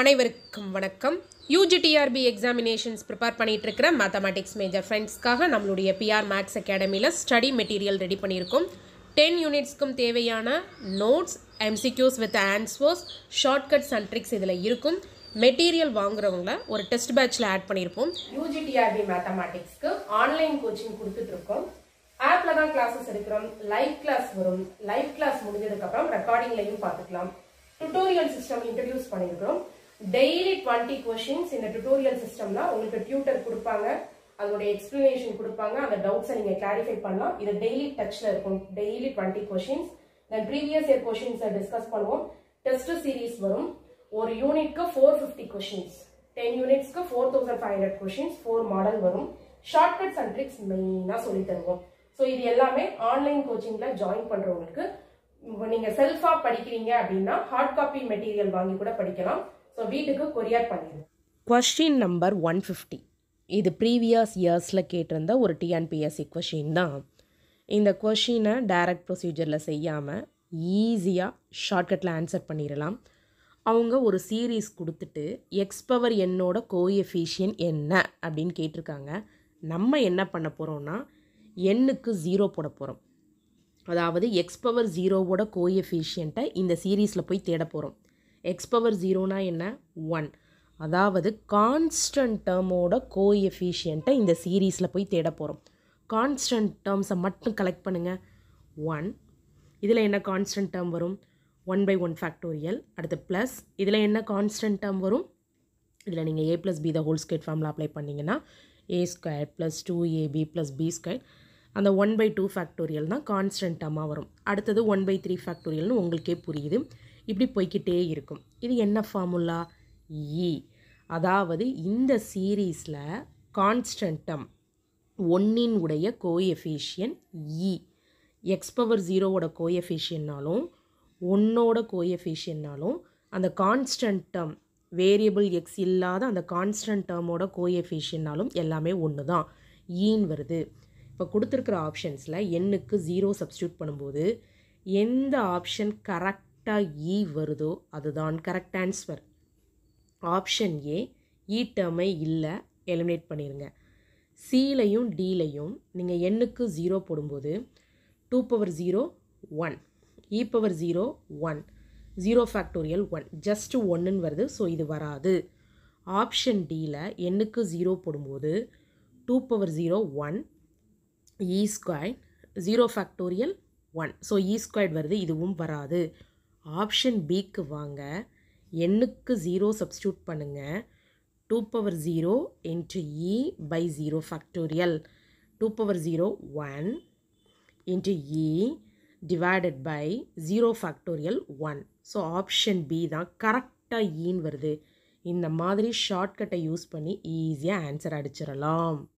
அனைவருக்கும் வணக்கம். UG TRB examinations prepare பண்ணிட்டு இருக்கிற மேத்தமேட்டிக்ஸ் மேஜர் ஃப்ரெண்ட்ஸ்க்காக நம்மளுடைய பிஆர் மேக்ஸ் அகாடமியில் ஸ்டடி மெட்டீரியல் ரெடி பண்ணியிருக்கோம். டென் யூனிட்ஸ்க்கும் தேவையான notes MCQs with answers shortcuts and tricks இதில் இருக்கும். மெட்டீரியல் வாங்குறவங்கள ஒரு டெஸ்ட் பேட்சில் ஆட் பண்ணியிருப்போம். யூஜிடிஆர்பி மேத்தமேட்டிக்ஸ்க்கு ஆன்லைன் கோச்சிங் கொடுத்துட்ருக்கோம் ஆப்பில் தான் கிளாஸஸ் எடுக்கிறோம். லைவ் கிளாஸ் வரும். லைவ் கிளாஸ் முடிஞ்சதுக்கப்புறம் ரெக்கார்டிங்லையும் பார்த்துக்கலாம். டுட்டோரியல் சிஸ்டம் இன்ட்ரடியூஸ் பண்ணியிருக்கிறோம். டெய்லி டுவெண்ட்டி கொஷின்ஸ் இந்த டுட்டோரியல் சிஸ்டம்னா உங்களுக்கு டியூட்டர் கொடுப்பாங்க. அதனுடைய எக்ஸ்பிளனேஷன் கொடுப்பாங்க. அந்த டவுட்ஸை நீங்க கிளாரிஃபை பண்ணலாம். இது டெய்லி டச்ல இருக்கும். Daily twenty questions then previous year கொஷின்ஸை discuss பண்ணுவோம். டெஸ்ட் சீரீஸ் வரும். ஒரு யூனிட்க்கு four fifty questions ten யூனிட்ஸ்க்கு four thousand five hundred questions four model வரும். ஷார்ட்கட்ஸ் அண்ட் ட்ரிக்ஸ் மெயினாக சொல்லி தருவோம். ஸோ இது எல்லாமே ஆன்லைன் கோச்சிங்ல ஜாயின் பண்றவங்களுக்கு நீங்க செல்ஃபா படிக்கிறீங்க அப்படின்னா ஹார்ட் காப்பி மெட்டீரியல் வாங்கி கூட படிக்கலாம். ஸோ வீட்டுக்கு கொரியர் பண்ணிடுங்க கொஷின் நம்பர் ஒன் ஃபிஃப்டி இது ப்ரீவியஸ் இயர்ஸில் கேட்டிருந்த ஒரு டிஎன்பிஎஸ்சி கொஷின் தான். இந்த கொஷினை டைரக்ட் ப்ரொசீஜரில் செய்யாமல் ஈஸியாக ஷார்ட்கட்டில் ஆன்சர் பண்ணிடலாம். அவங்க ஒரு சீரீஸ் கொடுத்துட்டு எக்ஸ் பவர் என்னோட கோஎஃபிஷியன் என்ன அப்படின்னு கேட்டிருக்காங்க. நம்ம என்ன பண்ண போகிறோம்னா எண்ணுக்கு ஜீரோ போட போகிறோம் அதாவது எக்ஸ் பவர் ஜீரோவோட கோஎஃபிஷியண்ட்டை இந்த சீரீஸில் போய் தேட போகிறோம் எக்ஸ் பவர் ஜீரோனா என்ன? ஒன் அதாவது கான்ஸ்டன்ட் டேர்மோட கோஎஃபிஷியண்ட்டை இந்த சீரீஸில் போய் தேட போகிறோம் கான்ஸ்டன்ட் டேர்ம்ஸை மட்டும் கலெக்ட் பண்ணுங்கள் ஒன் இதில் என்ன கான்ஸ்டன்ட் டேர்ம் வரும்? ஒன் பை ஒன் ஃபேக்டோரியல் அடுத்து ப்ளஸ் இதில் என்ன கான்ஸ்டன்ட் டேர்ம் வரும்? இதில் நீங்கள் A plus B the whole square ஃபார்மில் அப்ளை பண்ணிங்கன்னா A square plus two AB plus B square அந்த ஒன் பை டூ ஃபேக்டோரியல் தான் கான்ஸ்டன்ட் வரும் அடுத்தது ஒன் பை த்ரீ ஃபேக்டோரியல்னு உங்களுக்கே புரியுது. இப்படி போய்கிட்டே இருக்கும். இது என்ன ஃபார்முலா இ e. அதாவது இந்த சீரீஸில் கான்ஸ்டன்டம் ஒன்னின் உடைய கோஎஃபிஷியன் இ எக்ஸ் பவர் ஜீரோவோட கோஎஃபிஷியன்னாலும் ஒன்னோட கோஎஃபிஷியன்னாலும் அந்த கான்ஸ்டன்டம் வேரியபிள் எக்ஸ் இல்லாத அந்த கான்ஸ்டன்ட் டேர்மோட கோஎஃபிஷியன்னாலும் எல்லாமே ஒன்று தான் ஈன் e வருது. இப்போ கொடுத்துருக்குற ஆப்ஷன்ஸில் எண்ணுக்கு ஜீரோ சப்ஸ்டியூட் பண்ணும்போது எந்த ஆப்ஷன் கரெக்டாக இ வருதோ அதுதான் correct answer option A E e டேர்மை இல்லை எலிமினேட் பண்ணிடுங்க சிலையும் டிலையும் நீங்கள் எண்ணுக்கு ஜீரோ போடும்போது two power zero one E power zero one zero factorial one just ஒன்றுன்னு வருது ஸோ இது வராது. ஆப்ஷன் டியில் எண்ணுக்கு ஜீரோ போடும்போது two power zero one E square zero factorial one so E square வருது இதுவும் வராது. ஆப்ஷன் பிக்கு வாங்க. எண்ணுக்கு ஜீரோ சப்ஸ்டியூட் பண்ணுங்கள் two power zero into E by zero factorial two power zero one into E divided by zero factorial one so option B தான் கரெக்டாக ஈன்னு வருது. இந்த மாதிரி ஷார்ட்கட்டை யூஸ் பண்ணி ஈஸியாக ஆன்சர் அடிச்சிடலாம்.